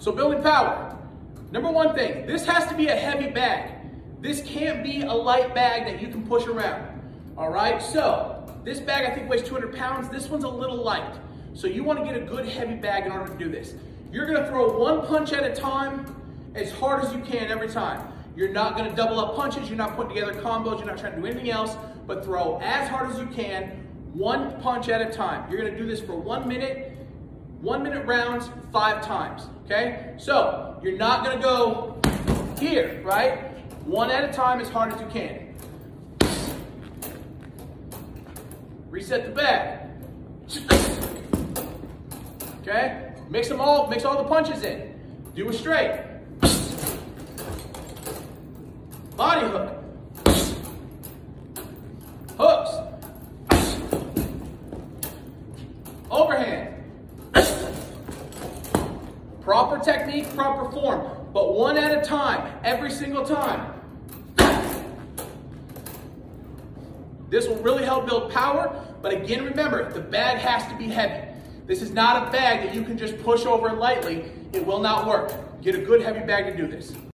So building power. Number one thing, this has to be a heavy bag. This can't be a light bag that you can push around. All right, so this bag I think weighs 200 pounds. This one's a little light. So you wanna get a good heavy bag in order to do this. You're gonna throw one punch at a time as hard as you can every time. You're not gonna double up punches, you're not putting together combos, you're not trying to do anything else, but throw as hard as you can, one punch at a time. You're gonna do this for one minute, one minute rounds, five times, okay? So, you're not gonna go here, right? One at a time as hard as you can. Reset the bag. Okay? Mix them all, mix all the punches in. Do a straight. Body hook. Hooks. Overhand. Proper technique, proper form, but one at a time, every single time. This will really help build power, but again, remember, the bag has to be heavy. This is not a bag that you can just push over lightly. It will not work. Get a good heavy bag to do this.